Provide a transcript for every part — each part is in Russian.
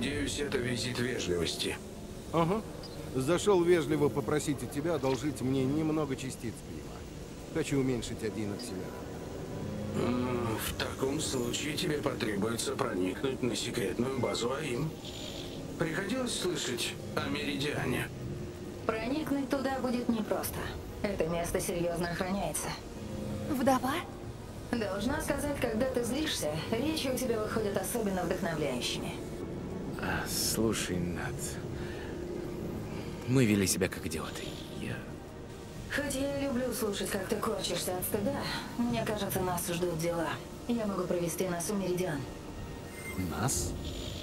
Надеюсь, это визит вежливости. Ага. Зашел вежливо попросить у тебя одолжить мне немного частиц пива. Хочу уменьшить один акселерат. М, В таком случае тебе потребуется проникнуть на секретную базу АИМ. Приходилось слышать о Меридиане? Проникнуть туда будет непросто. Это место серьезно охраняется. Вдова? Должна сказать, когда ты злишься, речи у тебя выходят особенно вдохновляющими. А, слушай, Над, мы вели себя как идиоты. Я... Хоть я и люблю слушать, как ты корчишься от стыда, мне кажется, нас ждут дела. Я могу провести нас в Меридиан. Нас?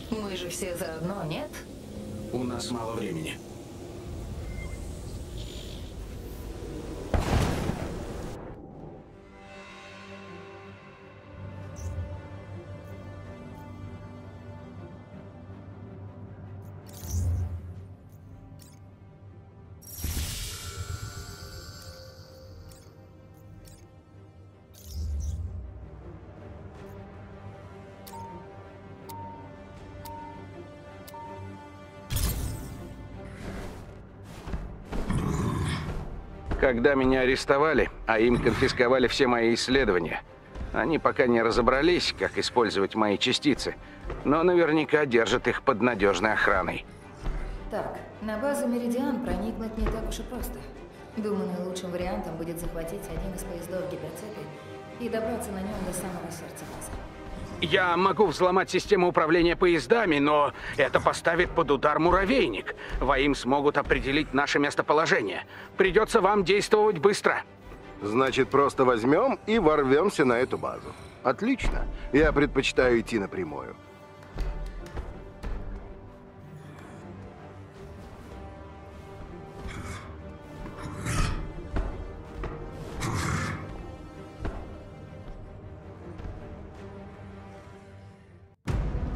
Мы же все заодно, нет? У нас мало времени. Когда меня арестовали, а им конфисковали все мои исследования, они пока не разобрались, как использовать мои частицы, но наверняка держат их под надежной охраной. Так, на базу Меридиан проникнуть не так уж и просто. Думаю, наилучшим вариантом будет захватить один из поездов гиперцепи и добраться на нем до самого сердца базы. Я могу взломать систему управления поездами, но это поставит под удар муравейник. Во им смогут определить наше местоположение. Придется вам действовать быстро. Значит, просто возьмем и ворвемся на эту базу. Отлично. Я предпочитаю идти напрямую.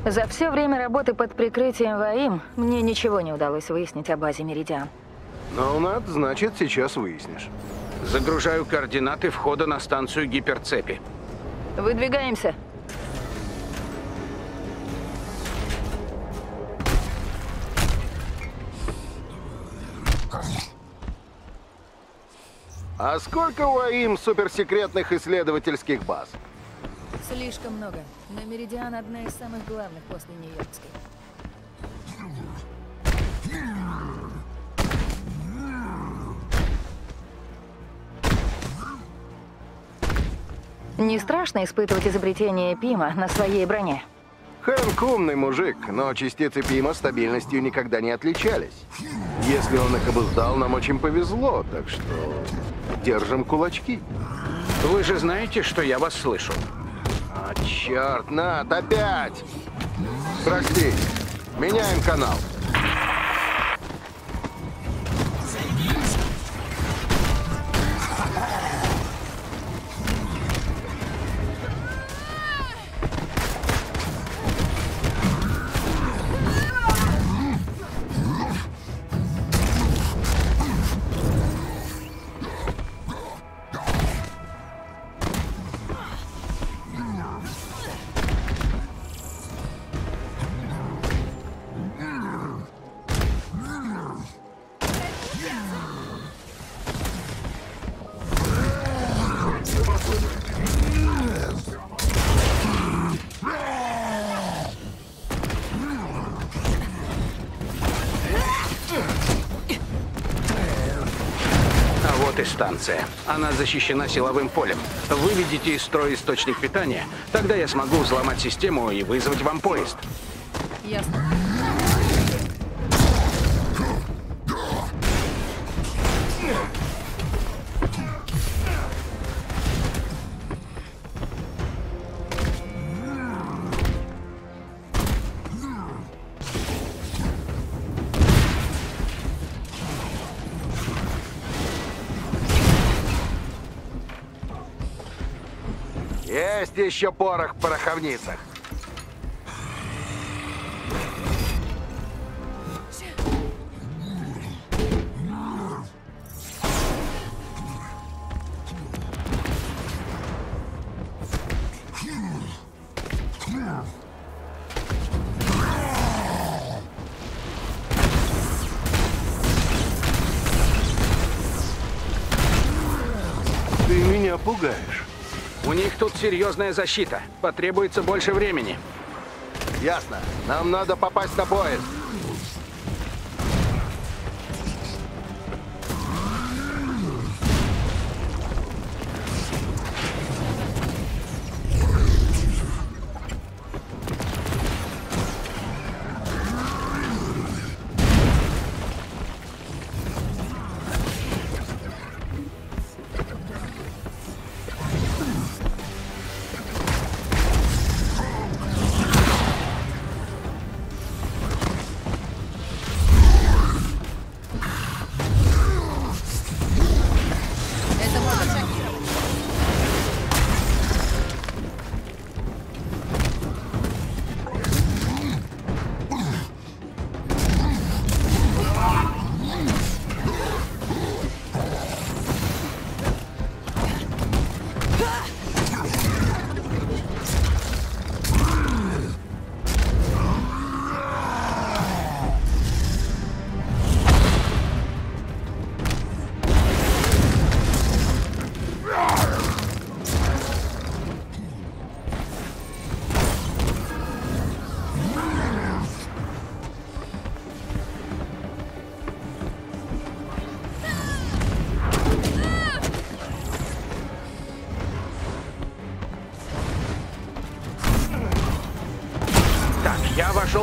За все время работы под прикрытием ВАИМ мне ничего не удалось выяснить о базе Меридиан. Ну, Над, значит, сейчас выяснишь. Загружаю координаты входа на станцию гиперцепи. Выдвигаемся. А сколько у АИМ суперсекретных исследовательских баз? Слишком много. Но Меридиан одна из самых главных после Нью-Йоркской. Не страшно испытывать изобретение Пима на своей броне? Хэнк умный мужик, но частицы Пима стабильностью никогда не отличались. Если он их обуздал, нам очень повезло, так что держим кулачки. Вы же знаете, что я вас слышу. А, черт, Над, опять! Прости, меняем канал. Она защищена силовым полем. Выведите из строя источник питания, тогда я смогу взломать систему и вызвать вам поезд. Ясно. Еще порох в пороховницах. Серьезная защита. Потребуется больше времени. Ясно. Нам надо попасть на поезд.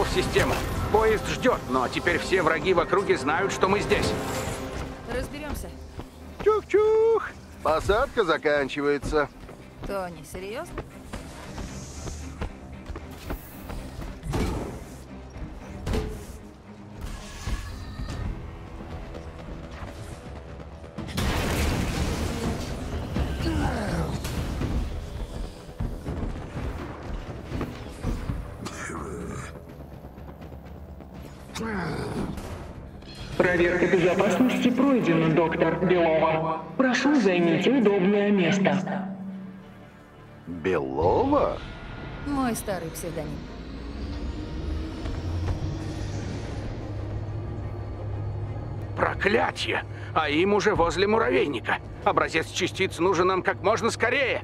В систему. Поезд ждет, но теперь все враги в округе знают, что мы здесь. Разберемся. Чух-чух. Посадка заканчивается. Тони, серьезно? Доктор Белова. Прошу, займите удобное место. Белова? Мой старый псевдоним. Проклятье! А им уже возле муравейника. Образец частиц нужен нам как можно скорее.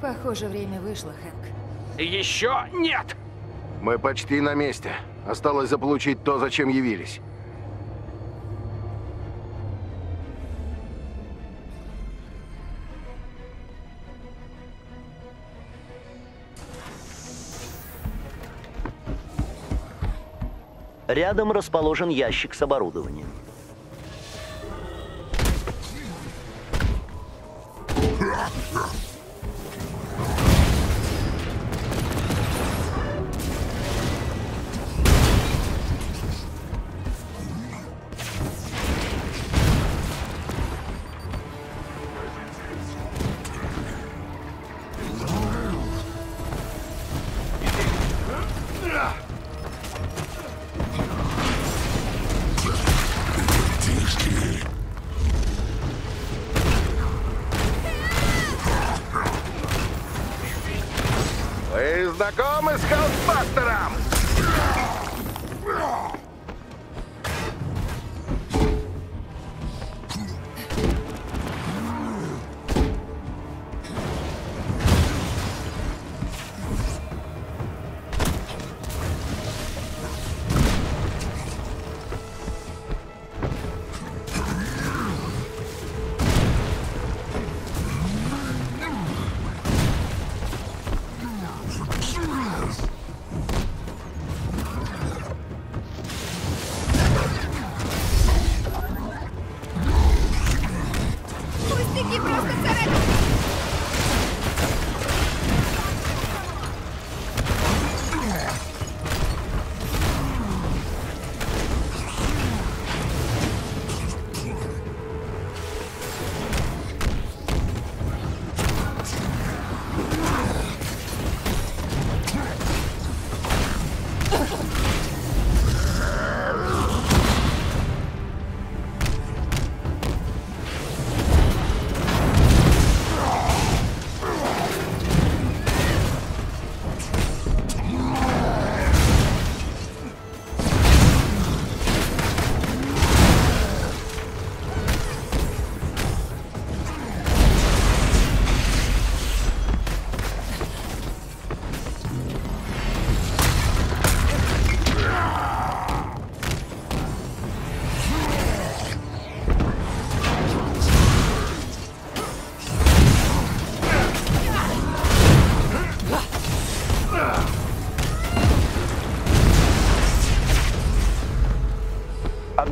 Похоже, время вышло, Хэнк. Еще нет! Мы почти на месте. Осталось заполучить то, зачем явились. Рядом расположен ящик с оборудованием. Знакомы с Хаусбастером?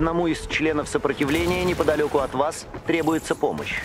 Одному из членов сопротивления неподалеку от вас требуется помощь.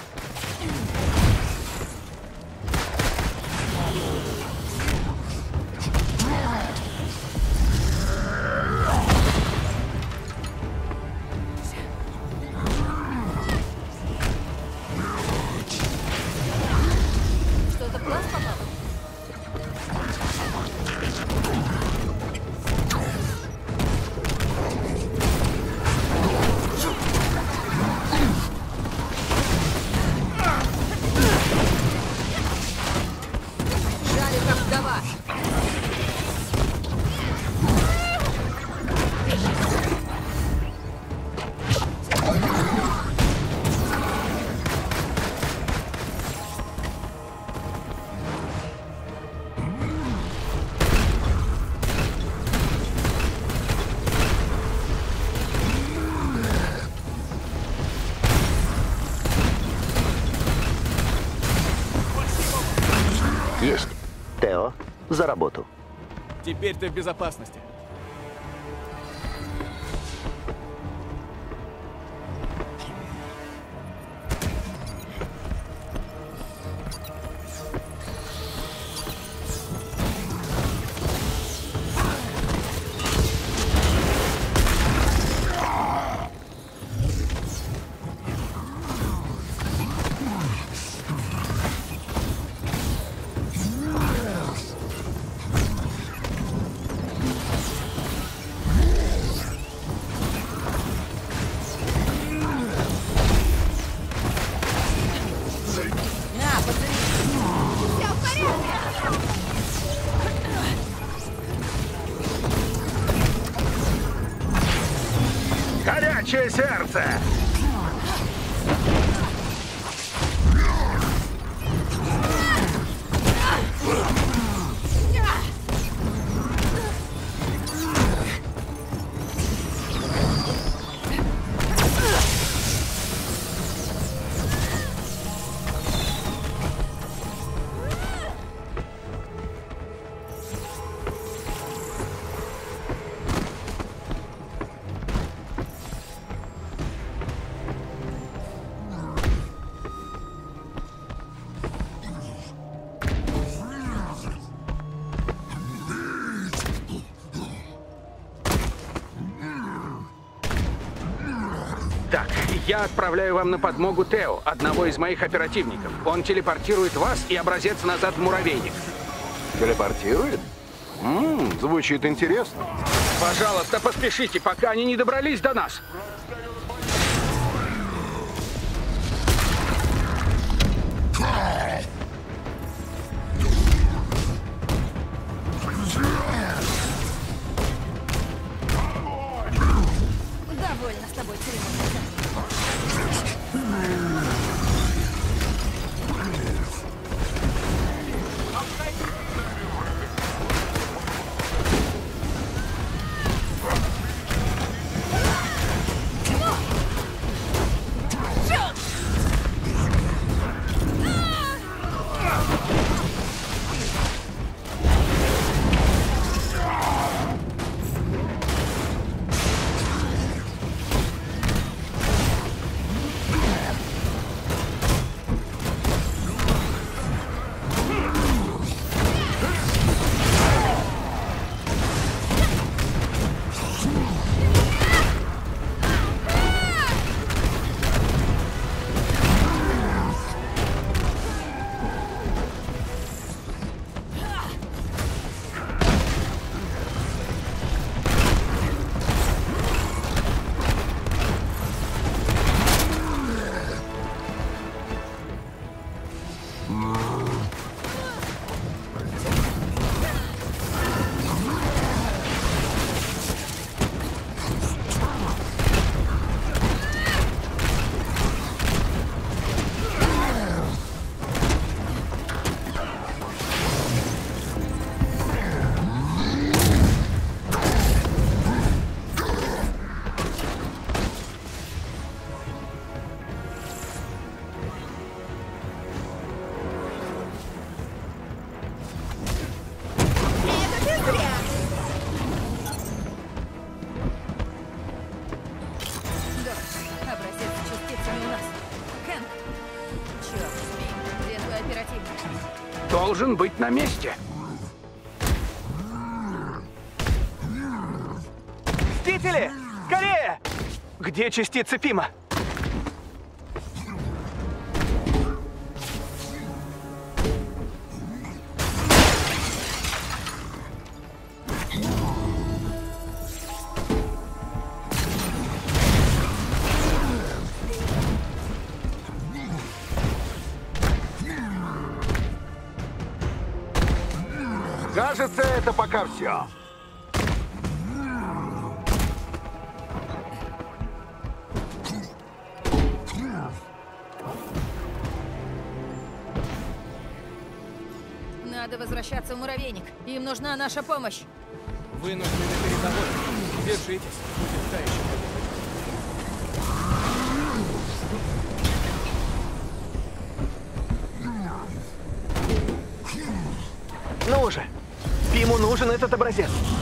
За работу. Теперь ты в безопасности. Я отправляю вам на подмогу Тео, одного из моих оперативников. Он телепортирует вас и образец назад в муравейник. Телепортирует? Ммм, звучит интересно. Пожалуйста, поспешите, пока они не добрались до нас. Должен быть на месте. Мстители! Скорее! Где частицы Пима? Все. Надо возвращаться в муравейник. Им нужна наша помощь. Вынуждены переговоры. Держитесь. Будет та нужен этот образец.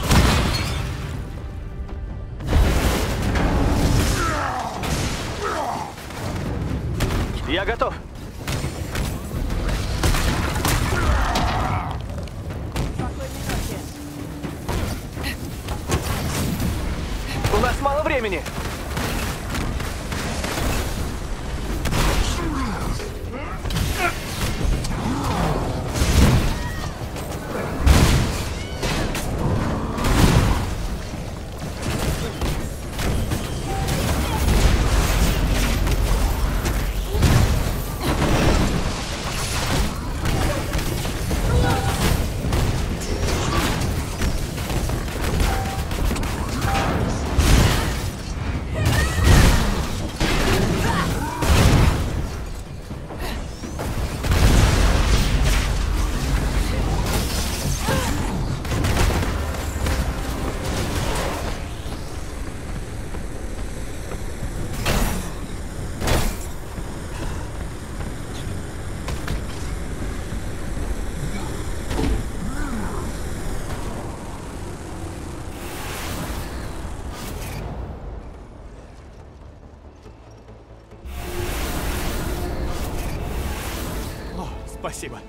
Спасибо.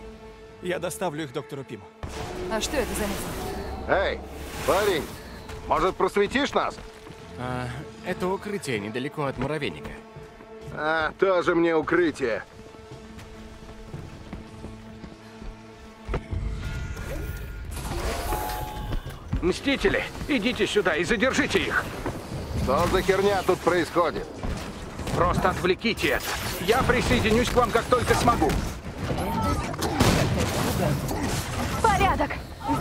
Я доставлю их доктору Пиму. А что это за место? Эй, парень, может, просветишь нас? А, это укрытие недалеко от муравейника. А, тоже мне укрытие. Мстители, идите сюда и задержите их. Что за херня тут происходит? Просто отвлеките это. Я присоединюсь к вам, как только смогу.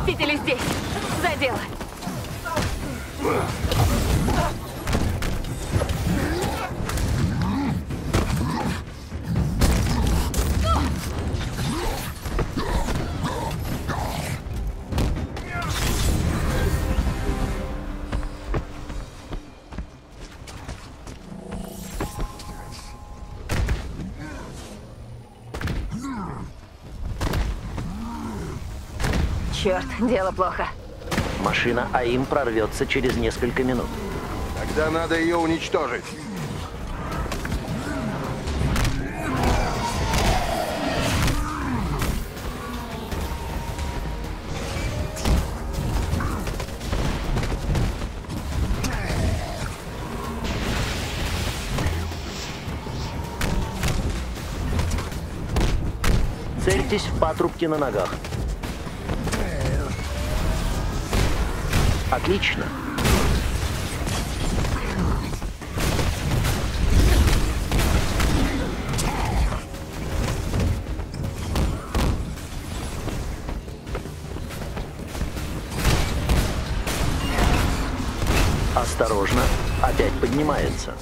Мстители здесь! За дело! Черт, дело плохо. Машина АИМ прорвется через несколько минут. Тогда надо ее уничтожить. Цельтесь в патрубки на ногах. Отлично. Осторожно, опять поднимается.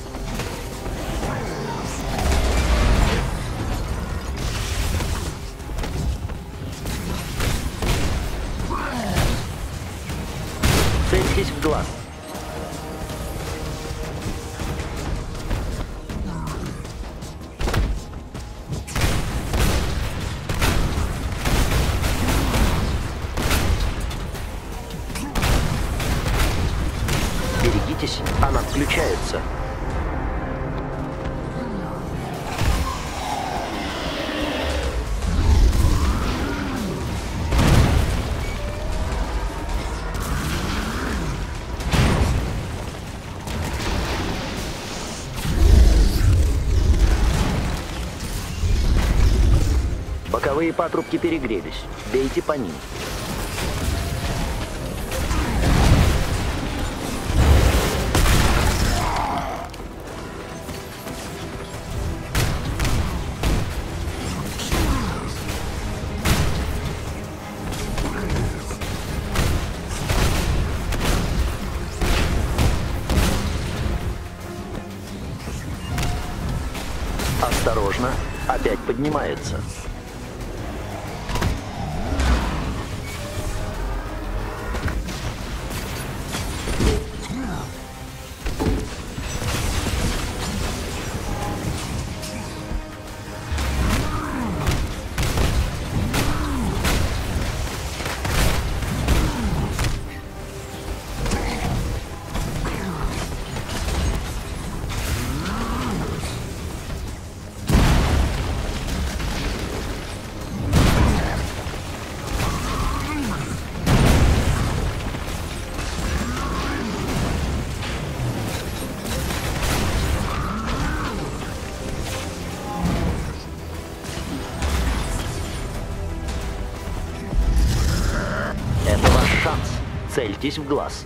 Цельтесь патрубки перегрелись. Бейте по ним. Цельтесь в глаз.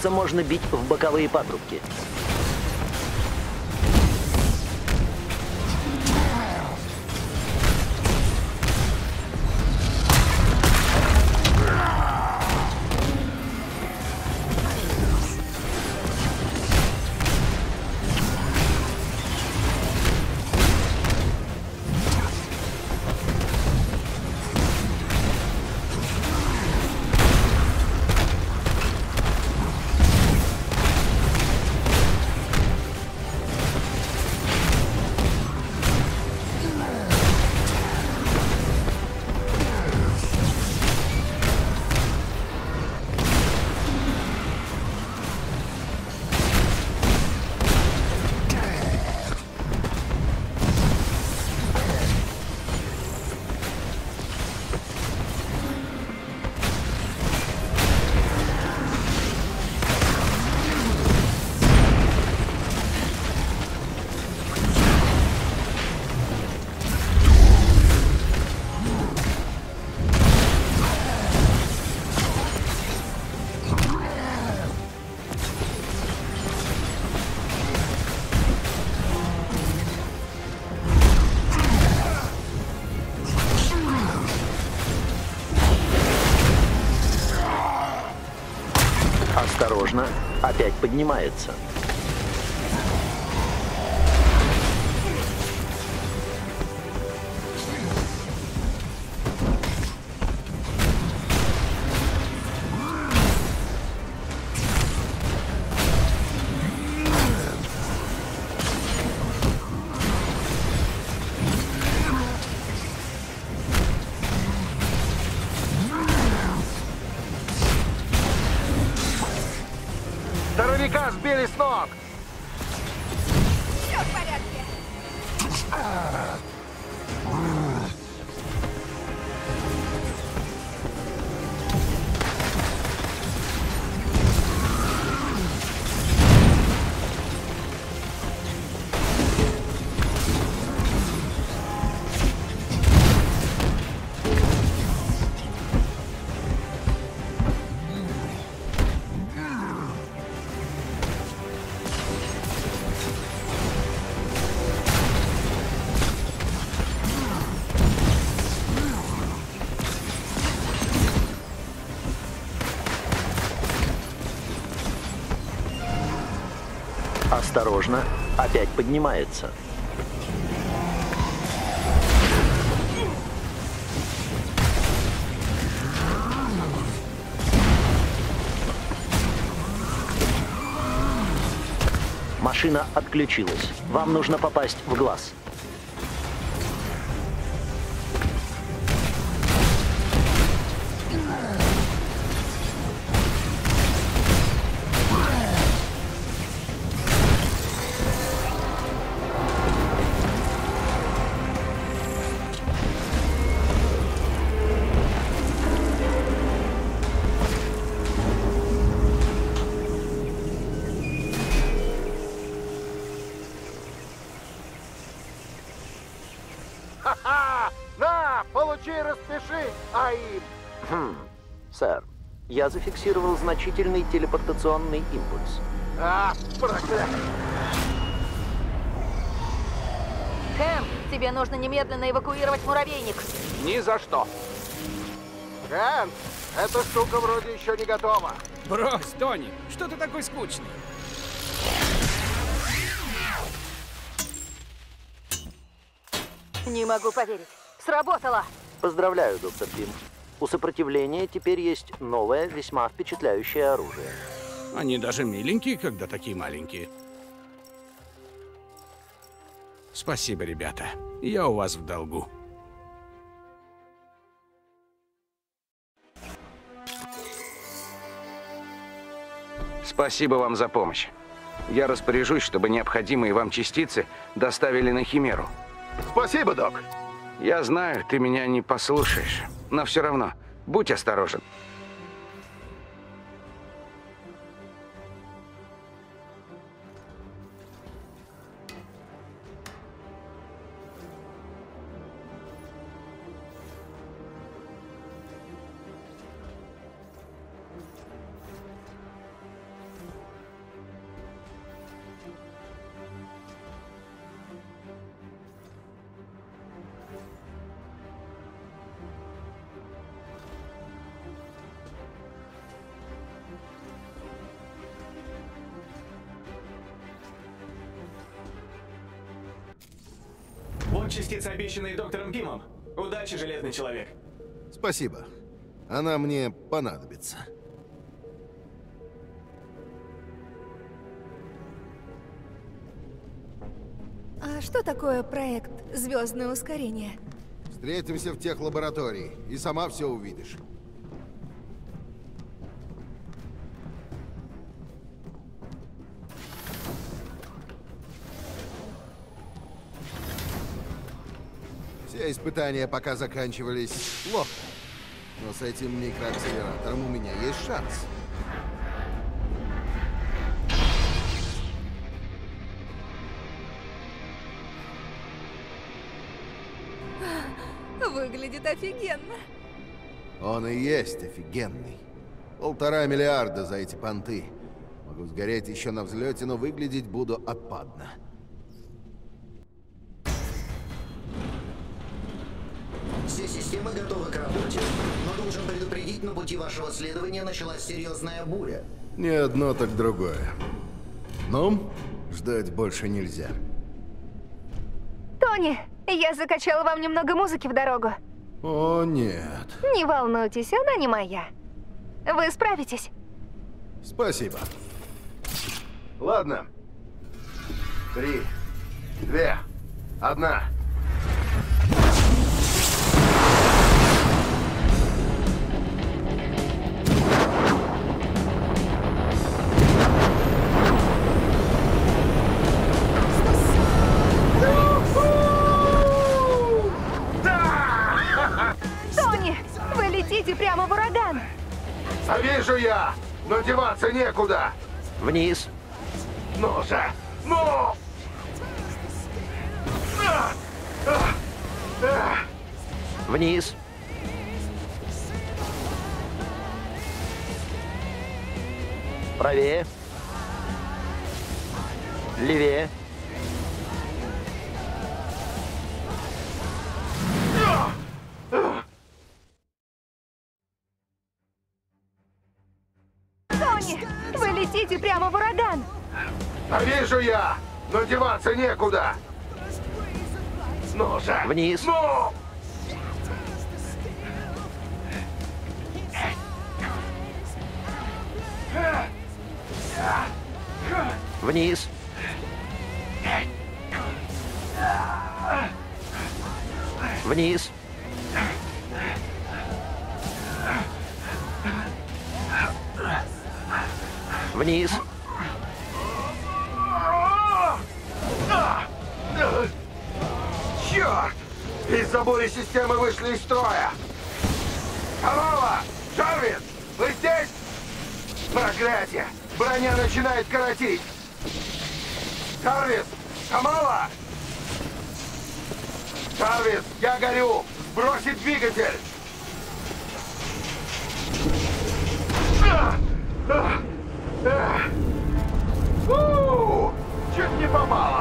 Кажется, можно бить в боковые патрубки. Поднимается. Осторожно, опять поднимается. Машина отключилась. Вам нужно попасть в глаз. Зафиксировал значительный телепортационный импульс. А, проклятие! Хэм, тебе нужно немедленно эвакуировать муравейник. Ни за что. Ганс, эта штука вроде еще не готова. Брось, Тони, что ты такой скучный? Не могу поверить. Сработало. Поздравляю, доктор Пим. У сопротивления теперь есть новое, весьма впечатляющее оружие. Они даже миленькие, когда такие маленькие. Спасибо, ребята. Я у вас в долгу. Спасибо вам за помощь. Я распоряжусь, чтобы необходимые вам частицы доставили на Химеру. Спасибо, док. Я знаю, ты меня не послушаешь, но все равно будь осторожен. Обещанные доктором Пимом. Удачи, Железный Человек. Спасибо. Она мне понадобится. А что такое проект «Звездное ускорение»? Встретимся в тех лаборатории, и сама все увидишь. Испытания пока заканчивались плохо. Но с этим микроакселератором у меня есть шанс. Выглядит офигенно. Он и есть офигенный. Полтора миллиарда за эти понты. Могу сгореть еще на взлете, но выглядеть буду отпадно. Все системы готовы к работе, но должен предупредить, на пути вашего следования началась серьезная буря. Не одно, так другое. Ну, ждать больше нельзя. Тони, я закачала вам немного музыки в дорогу. О, нет. Не волнуйтесь, она не моя. Вы справитесь. Спасибо. Ладно. Три, две, одна. Я, но деваться некуда. Вниз. Ну же, ну! А! А! А! Вниз. Правее. Левее. Тони, летите прямо в ураган. А вижу я, но деваться некуда. Ну же. Вниз. Ну! Вниз. Вниз. Вниз. Черт! Из-за бури системы вышли из строя! Камала! Джарвис! Вы здесь? Проклятие! Броня начинает коротить! Джарвис! Камала! Джарвис, я горю! Сбросить двигатель! У, Чуть не попало!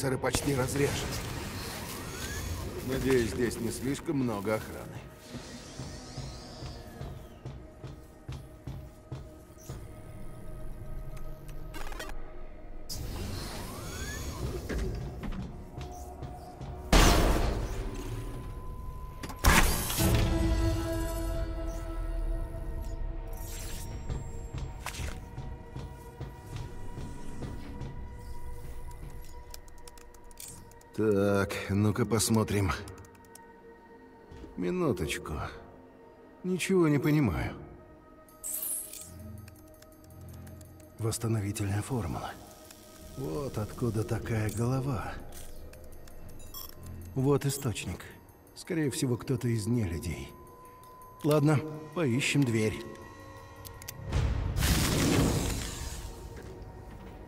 Репульсоры почти разрежены. Надеюсь, здесь не слишком много охраны. Посмотрим. Минуточку. Ничего не понимаю. Восстановительная формула. Вот откуда такая голова. Вот источник. Скорее всего, кто-то из нелюдей. Ладно, поищем дверь.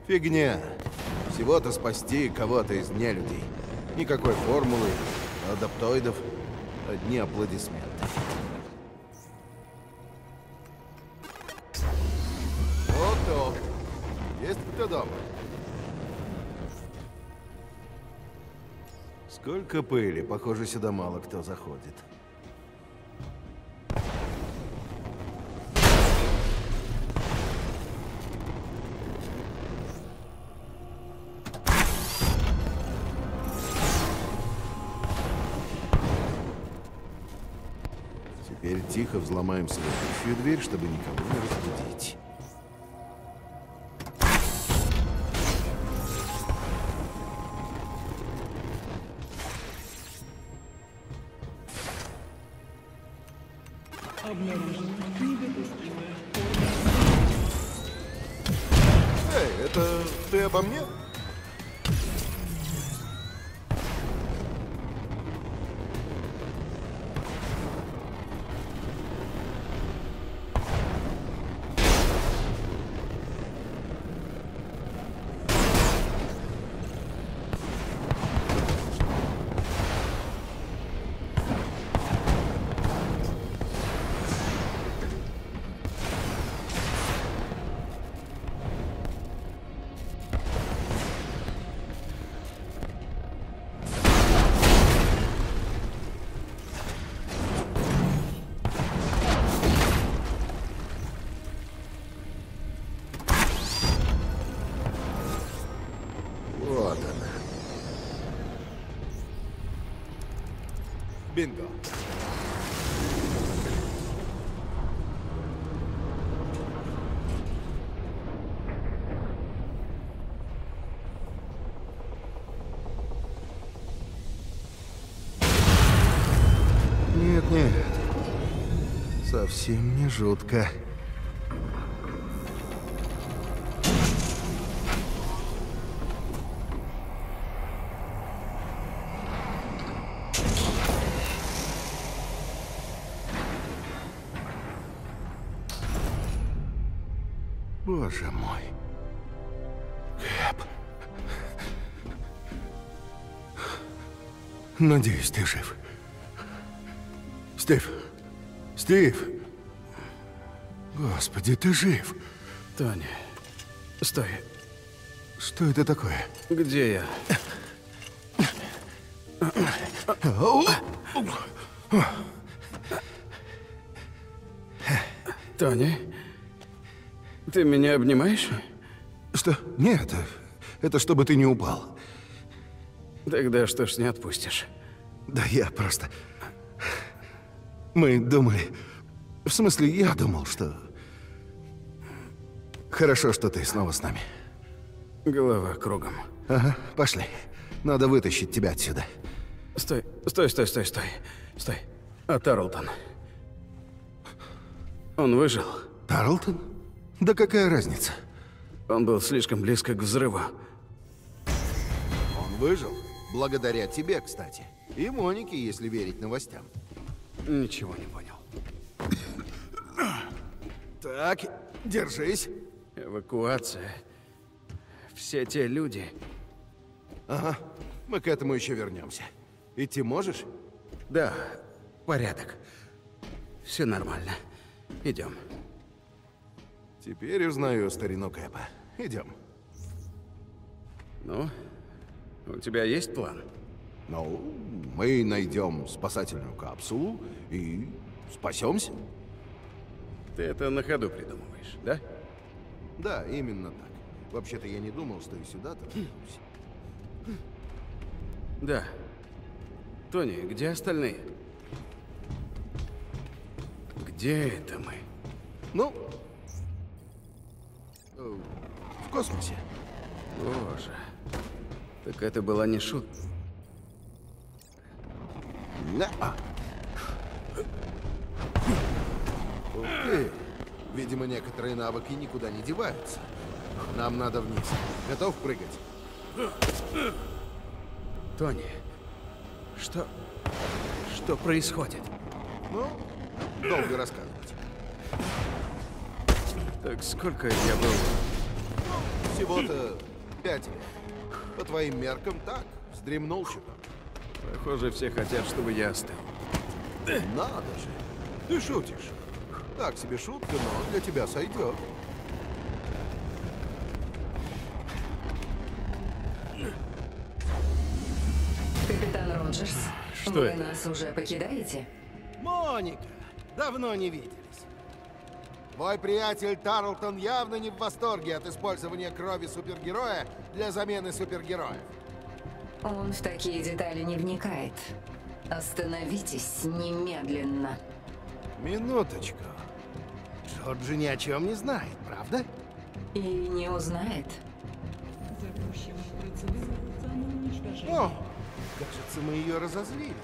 Фигня. Всего-то спасти кого-то из нелюдей. Никакой формулы, адаптоидов, одни аплодисменты. Вот Есть кто дома? Сколько пыли. Похоже, сюда мало кто заходит. Взломаем следующую дверь, чтобы никого не разбудить. совсем не жутко. Боже мой. Кэп. Надеюсь, ты жив. Стив. Стив. Господи, ты жив! Тони, стой. Что это такое? Где я? Тони, ты меня обнимаешь? Что? Нет, это чтобы ты не упал. Тогда что ж не отпустишь? Да я просто... Мы думали... В смысле, я думал, что... Хорошо, что ты снова с нами. Голова кругом. Ага, пошли. Надо вытащить тебя отсюда. Стой, стой, стой, стой, стой. Стой. А Тарлтон? Он выжил? Тарлтон? Да какая разница? Он был слишком близко к взрыву. Он выжил. Благодаря тебе, кстати. И Монике, если верить новостям. Ничего не понял. Так, держись. Эвакуация. Все те люди. Ага, мы к этому еще вернемся. Идти можешь? Да, порядок. Все нормально. Идем. Теперь узнаю старину Кэпа. Идем. Ну, у тебя есть план? Ну, мы найдем спасательную капсулу и спасемся. Ты это на ходу придумываешь, да? Да, именно так. Вообще-то я не думал, что и сюда тороплюсь. Да. Тони, где остальные? Где это мы? Ну, э, в космосе. Боже. Так это была не шутка. На. Ух ты. Видимо, некоторые навыки никуда не деваются. Нам надо вниз. Готов прыгать? Тони, что... Что происходит? Ну, долго рассказывать. Так сколько я был? Всего-то пять лет. По твоим меркам так, вздремнул что-то. Похоже, все хотят, чтобы я остыл. Надо же. Ты шутишь. Так себе шутка, но для тебя сойдет. Капитан Роджерс, Что вы это? нас уже покидаете? Моника, давно не виделись. Твой приятель Тарлтон явно не в восторге от использования крови супергероя для замены супергероев. Он в такие детали не вникает. Остановитесь немедленно. Минуточку. Джорджи ни о чем не знает, правда? И не узнает. О, кажется, мы ее разозлили.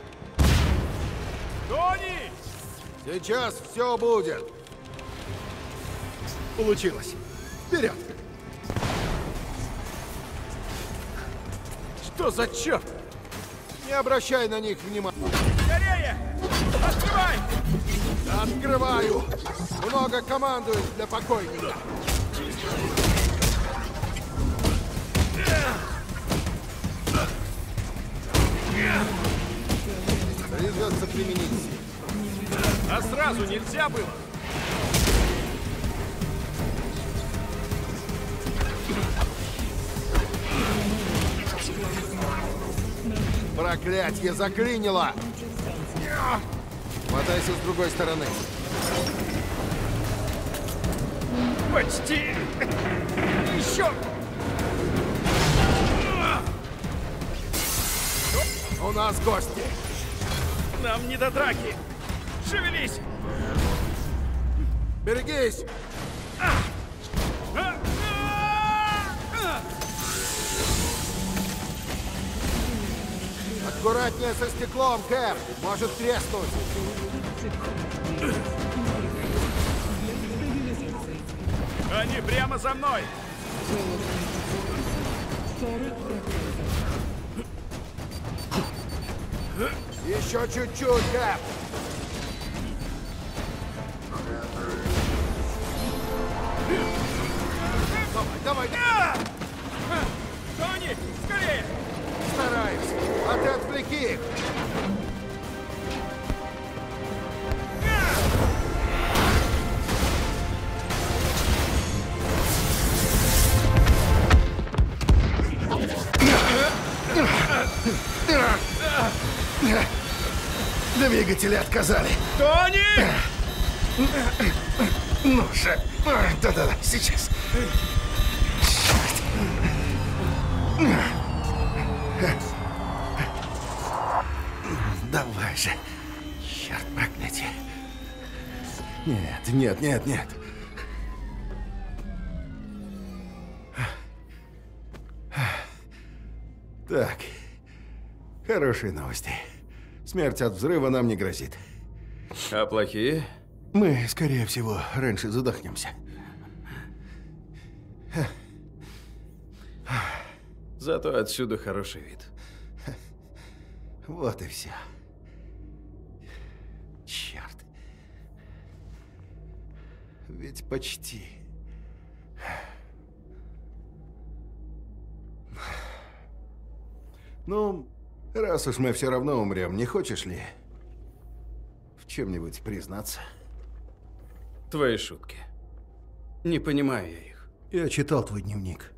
Тони! Сейчас все будет. Получилось. Вперед! Что за черт? Не обращай на них внимания. Скорее! Открывай! Открываю! Много командует для покойника. Придется применить силу. А сразу нельзя было? Проклятье заклинило! Хватайся с другой стороны. Почти! Еще! У нас гости. Нам не до драки! Шевелись! Берегись! Аккуратнее со стеклом, Кэп! Может треснуть. Они прямо за мной! Еще чуть-чуть, Кэп! Давай, давай, А ты отвлеки их! Двигатели отказали. Тони! Ну же. Да-да-да, сейчас. Давай Нет, нет, нет. Так. Хорошие новости. Смерть от взрыва нам не грозит. А плохие? Мы, скорее всего, раньше задохнемся. Зато отсюда хороший вид. Вот и все. Ведь почти. Ну, раз уж мы все равно умрем, не хочешь ли в чем-нибудь признаться? Твои шутки. Не понимаю я их. Я читал твой дневник.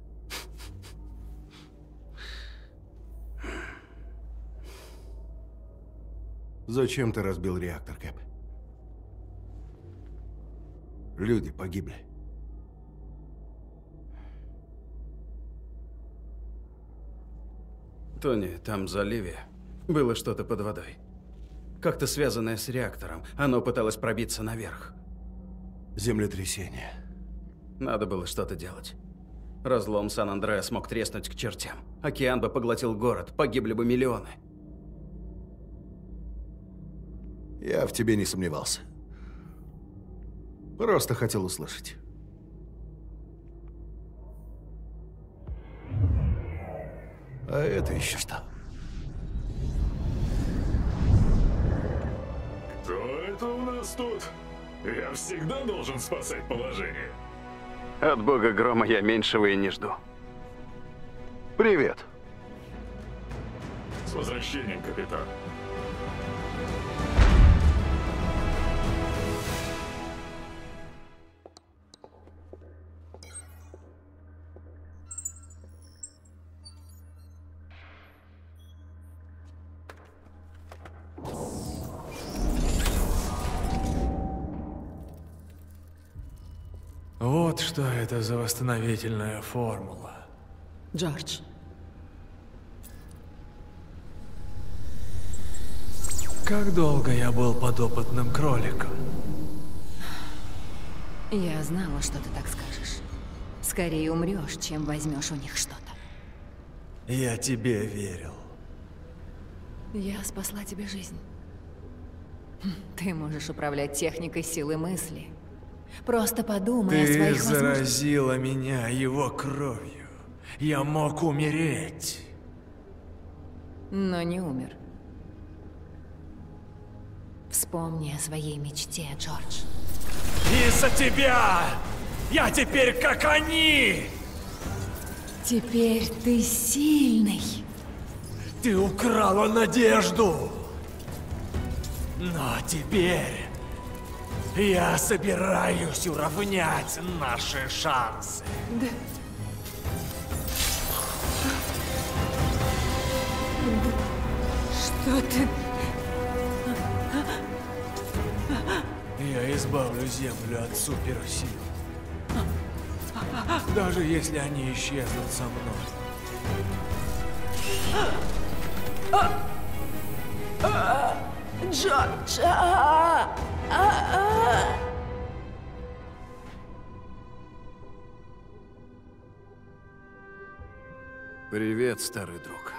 Зачем ты разбил реактор, Кэп? Люди погибли. Тони, там в заливе было что-то под водой. Как-то связанное с реактором. Оно пыталось пробиться наверх. Землетрясение. Надо было что-то делать. Разлом Сан-Андреас мог треснуть к чертям. Океан бы поглотил город, погибли бы миллионы. Я в тебе не сомневался. Просто хотел услышать. А это еще что? Кто это у нас тут? Я всегда должен спасать положение. От бога грома я меньшего и не жду. Привет. С возвращением, капитан. Восстановительная формула. Джордж, Как долго я был подопытным кроликом? я знала, что ты так скажешь. Скорее умрешь, чем возьмешь у них что-то. Я тебе верил. Я спасла тебе жизнь. Хм, Ты можешь управлять техникой силы мысли. Просто подумай о Ты своих возможностях. заразила меня его кровью. Я мог умереть. Но не умер. Вспомни о своей мечте, Джордж. Из-за тебя! Я теперь как они! Теперь ты сильный. Ты украла надежду! Но теперь я собираюсь уравнять наши шансы. Да. Что ты... Я избавлю Землю от суперсил. Даже если они исчезнут со мной. Джордж! а, а, а. Привет, старый друг.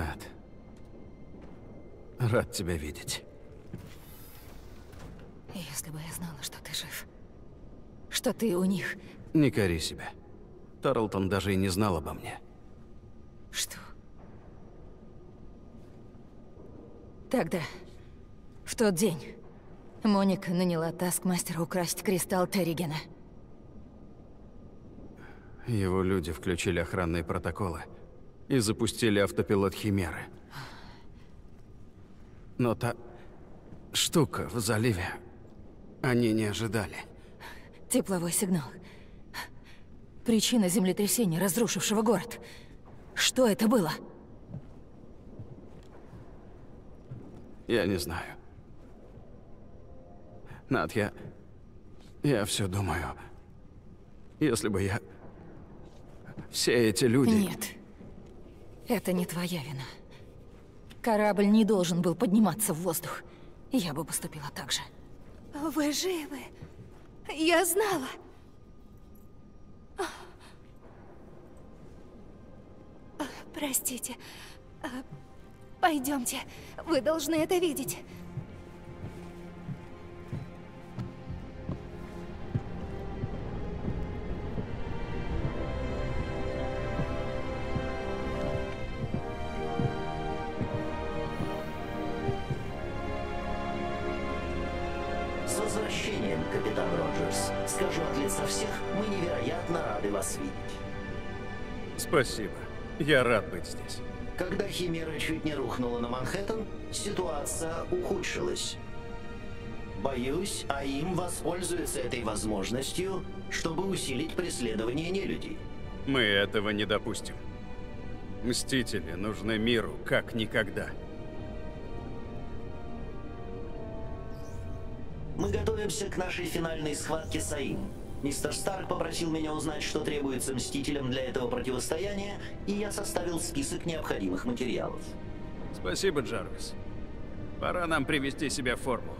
Над. Рад тебя видеть. Если бы я знала, что ты жив. Что ты у них. Не кори себя. Тарлтон даже и не знал обо мне. Что? Тогда, в тот день, Моника наняла таскмастера украсть кристалл Терригена. Его люди включили охранные протоколы и запустили автопилот Химеры. Но та штука в заливе они не ожидали. Тепловой сигнал. Причина землетрясения, разрушившего город. Что это было? Я не знаю. Над, я... Я все думаю. Если бы я... Все эти люди... Нет. Это не твоя вина. Корабль не должен был подниматься в воздух. Я бы поступила так же. Вы живы. Я знала. Простите. Пойдемте. Вы должны это видеть. Спасибо. Я рад быть здесь. Когда Химера чуть не рухнула на Манхэттен, ситуация ухудшилась. Боюсь, а им воспользуются этой возможностью, чтобы усилить преследование нелюдей. Мы этого не допустим. Мстители нужны миру как никогда. Мы готовимся к нашей финальной схватке с АИМ. Мистер Старк попросил меня узнать, что требуется Мстителям для этого противостояния, и я составил список необходимых материалов. Спасибо, Джарвис. Пора нам привести себя в форму.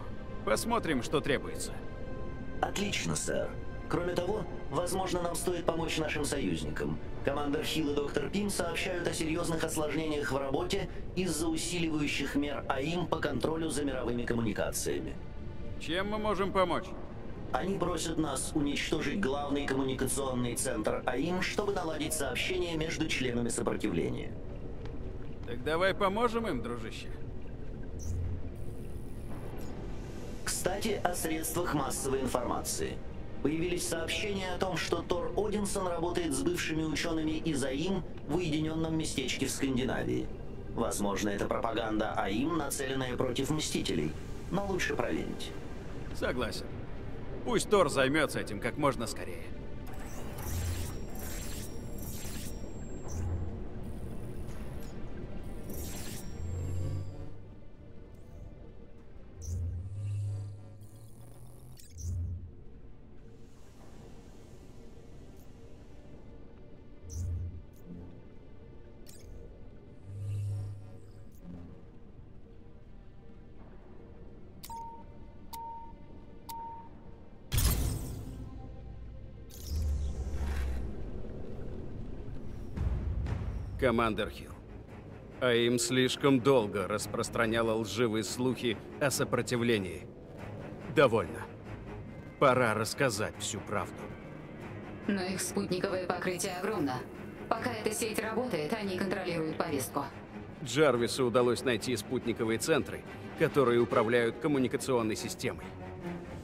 Посмотрим, что требуется. Отлично, сэр. Кроме того, возможно, нам стоит помочь нашим союзникам. Командор Хилл и доктор Пим сообщают о серьезных осложнениях в работе из-за усиливающих мер АИМ по контролю за мировыми коммуникациями. Чем мы можем помочь? Они просят нас уничтожить главный коммуникационный центр АИМ, чтобы наладить сообщение между членами сопротивления. Так давай поможем им, дружище. Кстати, о средствах массовой информации. Появились сообщения о том, что Тор Одинсон работает с бывшими учеными из АИМ в уединенном местечке в Скандинавии. Возможно, это пропаганда АИМ, нацеленная против Мстителей, но лучше проверить. Согласен. Пусть Тор займется этим как можно скорее. Командер Хилл. А им слишком долго распространяла лживые слухи о сопротивлении. Довольно. Пора рассказать всю правду. Но их спутниковое покрытие огромно. Пока эта сеть работает, они контролируют повестку. Джарвису удалось найти спутниковые центры, которые управляют коммуникационной системой.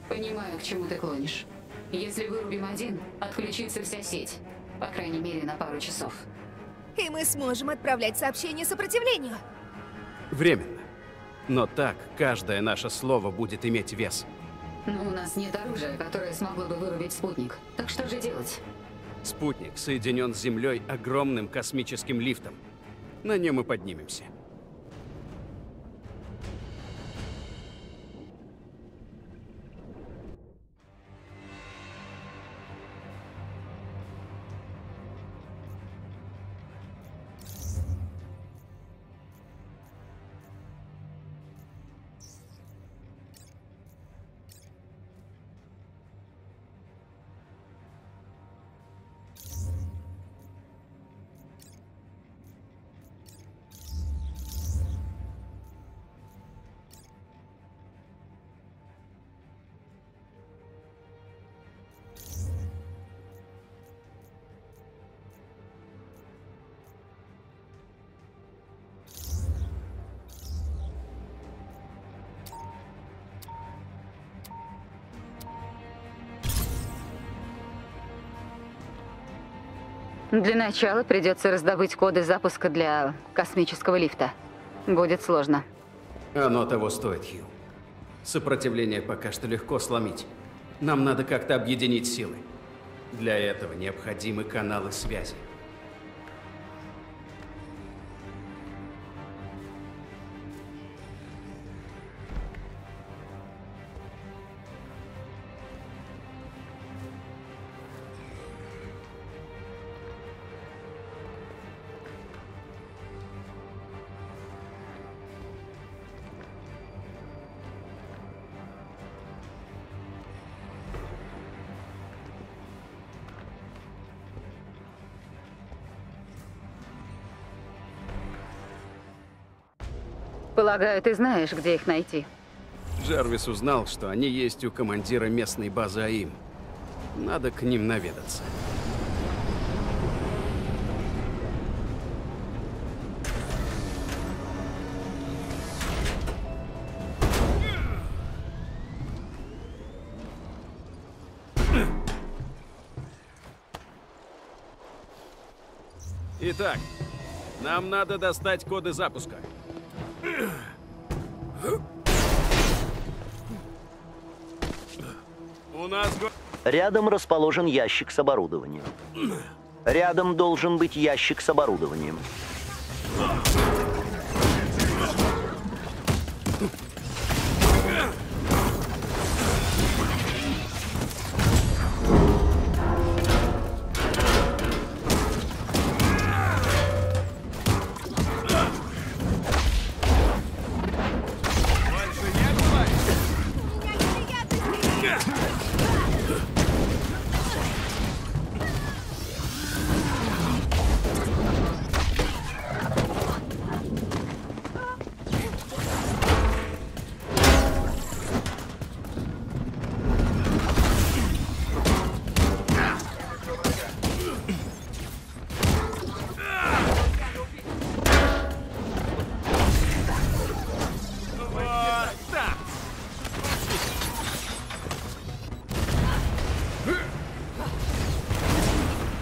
Понимаю, к чему ты клонишь. Если вырубим один, отключится вся сеть. По крайней мере, на пару часов. И мы сможем отправлять сообщения сопротивлению. Временно. Но так каждое наше слово будет иметь вес. Но у нас нет оружия, которое смогло бы вырубить спутник. Так что же делать? Спутник соединен с Землей огромным космическим лифтом. На нем мы поднимемся. Для начала придется раздобыть коды запуска для космического лифта. Будет сложно. Оно того стоит, Хью. Сопротивление пока что легко сломить. Нам надо как-то объединить силы. Для этого необходимы каналы связи. Полагаю, ты знаешь, где их найти. Джервис узнал, что они есть у командира местной базы АИМ. Надо к ним наведаться. Итак, нам надо достать коды запуска. Рядом расположен ящик с оборудованием. Рядом должен быть ящик с оборудованием.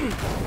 Внимание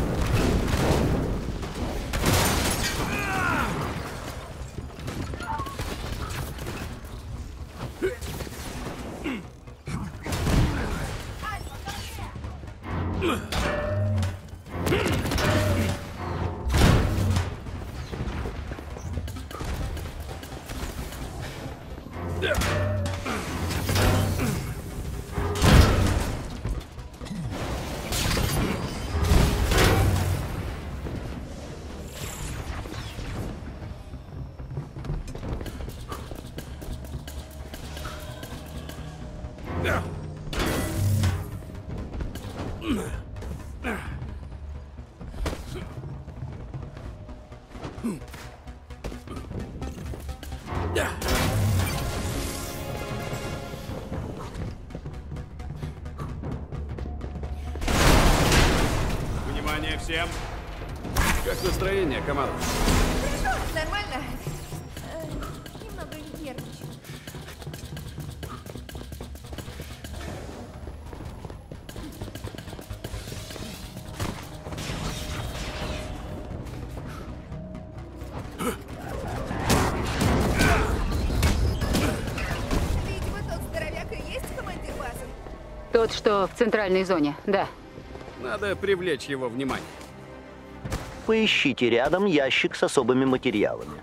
всем! Как настроение, команда? Хорошо, нормально. Э, Немного нервничаю. Видимо, тот здоровяк и есть командир базы. Тот, что в центральной зоне, да. Надо привлечь его внимание. Поищите рядом ящик с особыми материалами.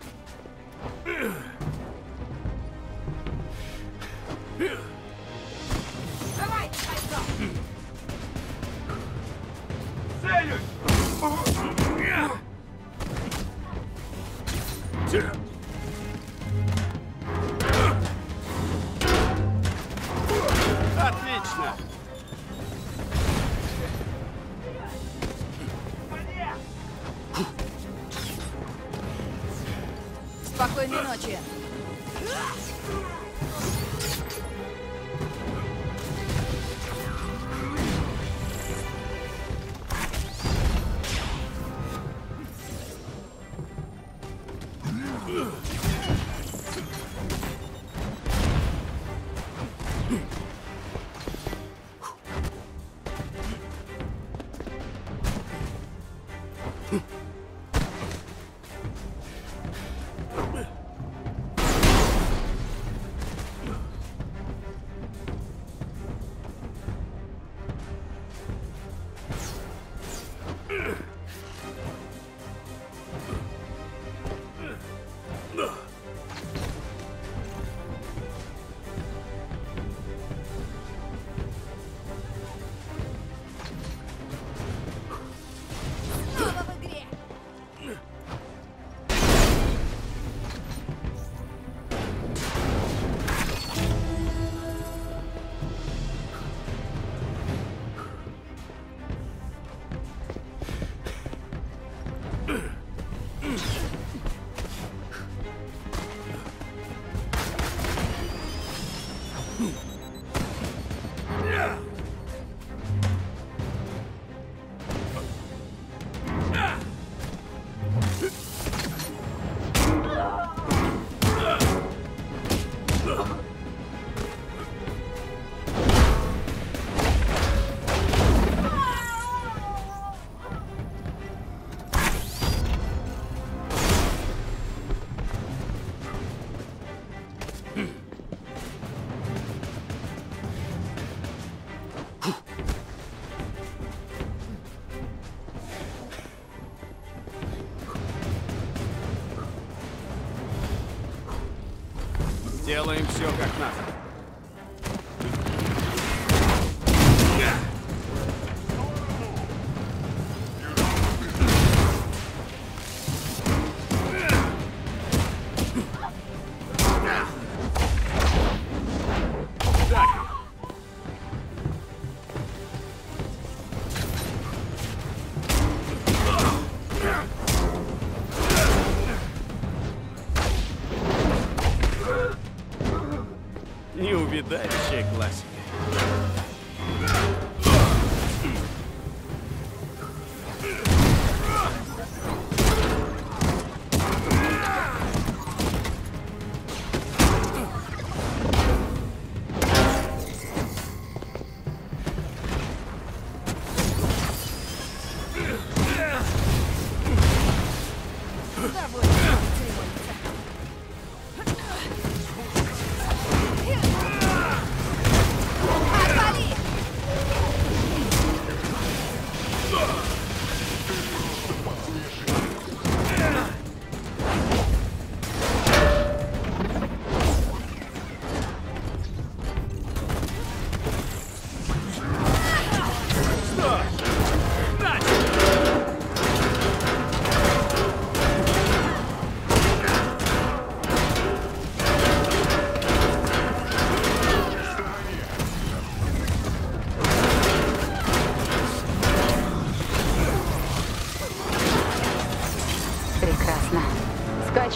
that chick lesson.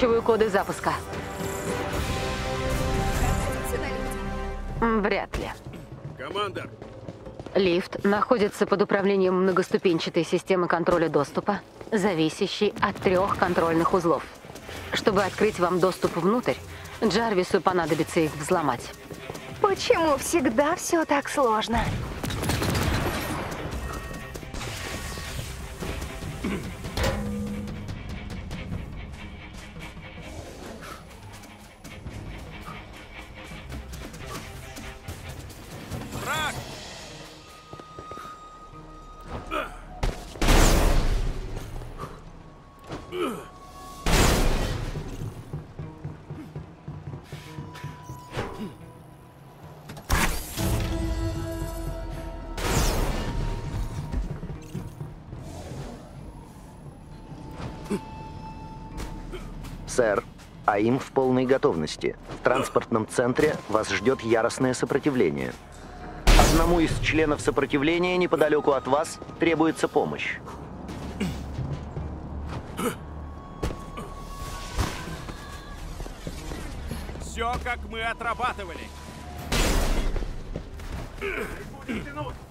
Скачиваю коды запуска. Вряд ли. Командор, Лифт находится под управлением многоступенчатой системы контроля доступа, зависящей от трех контрольных узлов. Чтобы открыть вам доступ внутрь, Джарвису понадобится их взломать. Почему всегда все так сложно? Сэр, АИМ в полной готовности. В транспортном центре вас ждет яростное сопротивление. Одному из членов сопротивления неподалеку от вас требуется помощь. Все, как мы отрабатывали. Мстители!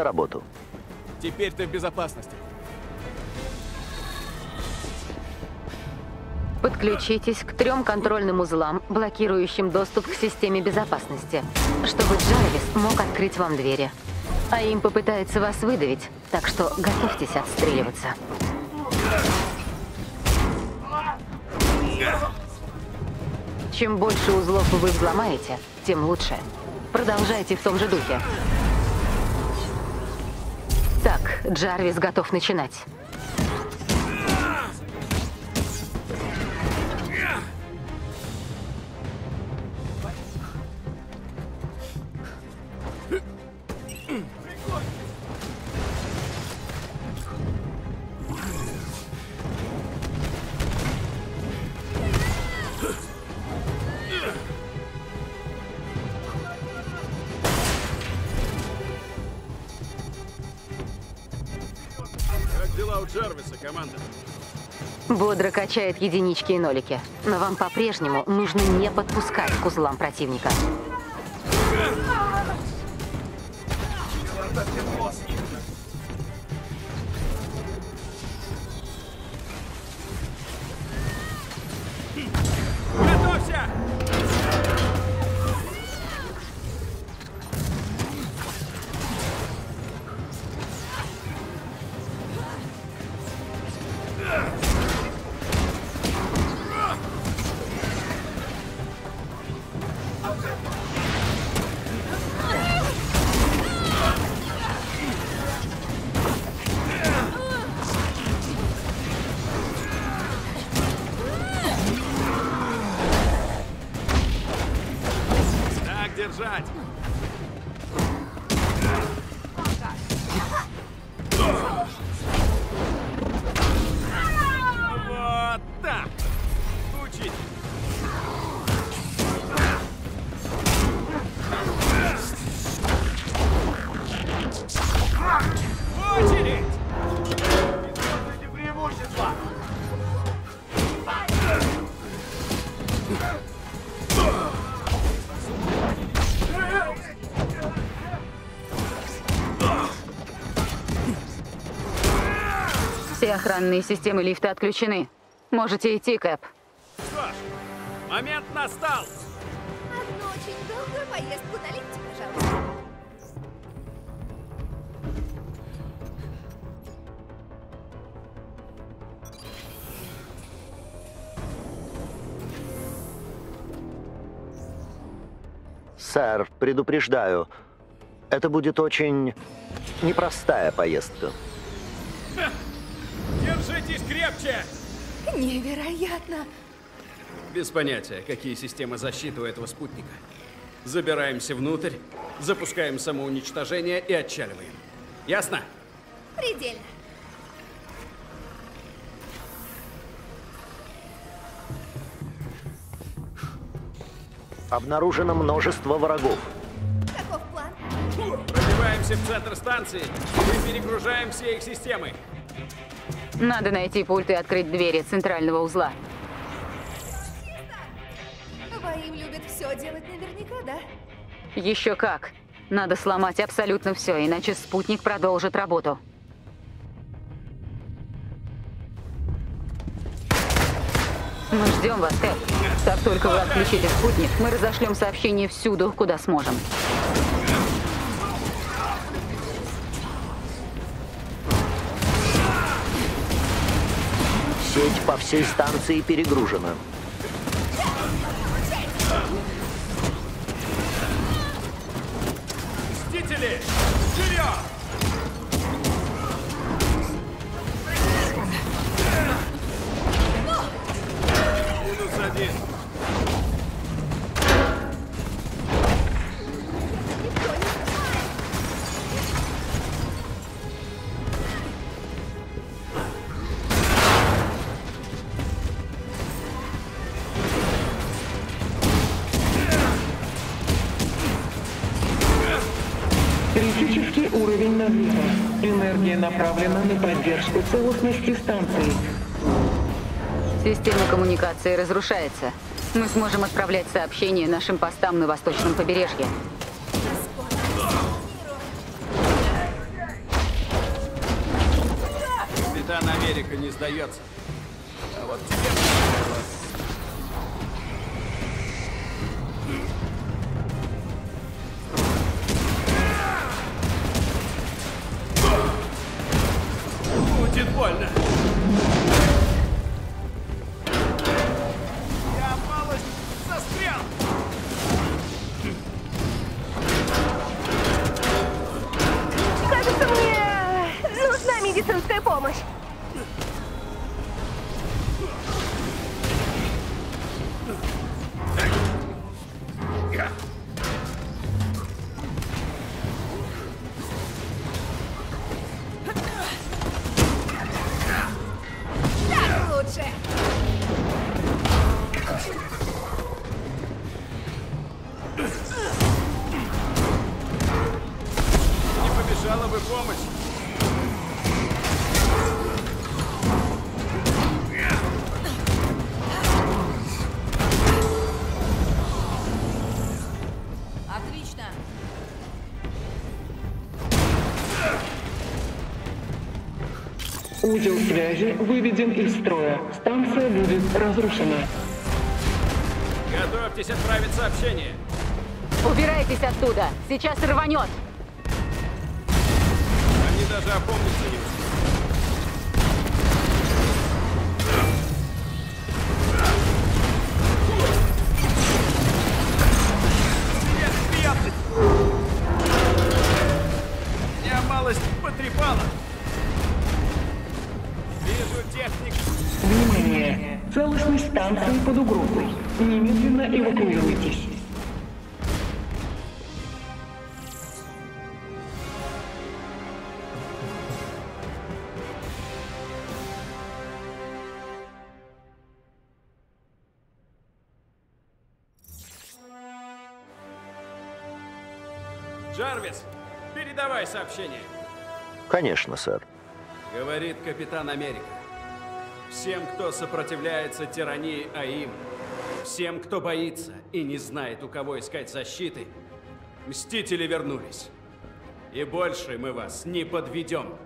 За работу. Теперь ты в безопасности. Подключитесь к трем контрольным узлам, блокирующим доступ к системе безопасности, чтобы Джарвис мог открыть вам двери. А им попытается вас выдавить, так что готовьтесь отстреливаться. Чем больше узлов вы взломаете, тем лучше. Продолжайте в том же духе. Джарвис готов начинать. Качает единички и нолики. Но вам по-прежнему нужно не подпускать к узлам противника. Все охранные системы лифта отключены. Можете идти, Кэп. Что ж, момент настал! Одну очень долгую поездку на лифте, пожалуйста. Сэр, предупреждаю, это будет очень непростая поездка. Держитесь крепче! Невероятно! Без понятия, какие системы защиты у этого спутника. Забираемся внутрь, запускаем самоуничтожение и отчаливаем. Ясно? Предельно. Обнаружено множество врагов. Каков план? Пробиваемся в центр станции и перегружаем все их системы. Надо найти пульт и открыть двери центрального узла. Воим любит все делать наверняка, да? Еще как. Надо сломать абсолютно все, иначе спутник продолжит работу. Мы ждем вас, Кэп. Как только вы отключите спутник, мы разошлем сообщение всюду, куда сможем. Сеть по всей станции перегружена. Мстители! Энергия направлена на поддержку целостности станции. Система коммуникации разрушается. Мы сможем отправлять сообщения нашим постам на восточном побережье. Капитан Америка не сдается. А вот тебе Узел связи выведен из строя. Станция будет разрушена. Готовьтесь отправить сообщение. Убирайтесь оттуда! Сейчас рванет! Сообщение. Конечно, сэр. Говорит капитан Америка. Всем, кто сопротивляется тирании АИМ, всем, кто боится и не знает, у кого искать защиты, Мстители вернулись. И больше мы вас не подведем.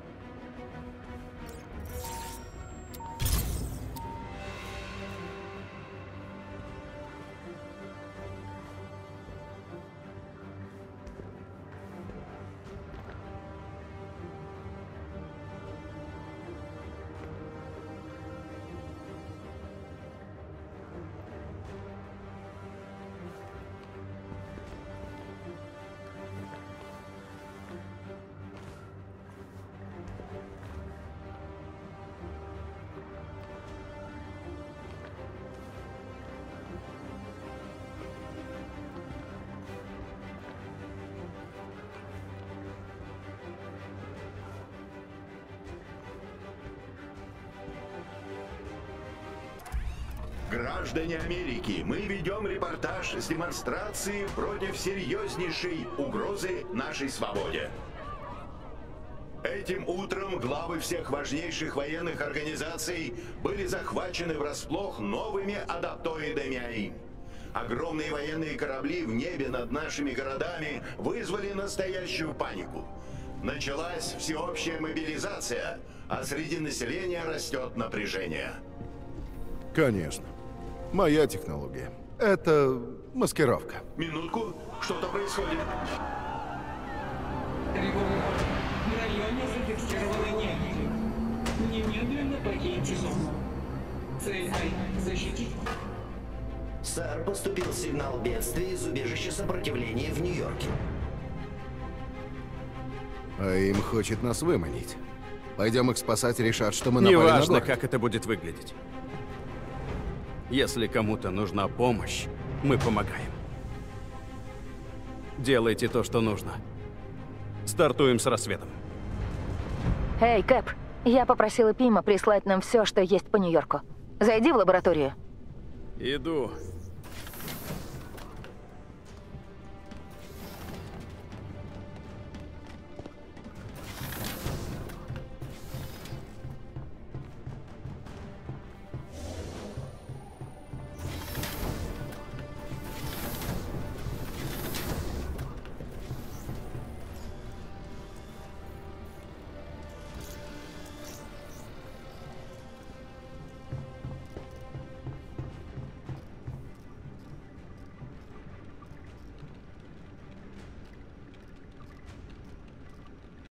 Граждане Америки, мы ведем репортаж с демонстрации против серьезнейшей угрозы нашей свободе. Этим утром главы всех важнейших военных организаций были захвачены врасплох новыми адаптоидами АИМ. Огромные военные корабли в небе над нашими городами вызвали настоящую панику. Началась всеобщая мобилизация, а среди населения растет напряжение. Конечно. Моя технология. Это маскировка. Минутку, что-то происходит. В районе зафиксированы нефть. Немедленно покиньте зону. Цель Ай. Защитить. Сэр, поступил сигнал бедствия из убежища сопротивления в Нью-Йорке. А им хочет нас выманить. Пойдем их спасать, решат, что мы напали на Неважно, город. как это будет выглядеть. Если кому-то нужна помощь, мы помогаем. Делайте то, что нужно. Стартуем с рассветом. Эй, Кэп, я попросила Пима прислать нам все, что есть по Нью-Йорку. Зайди в лабораторию. Иду.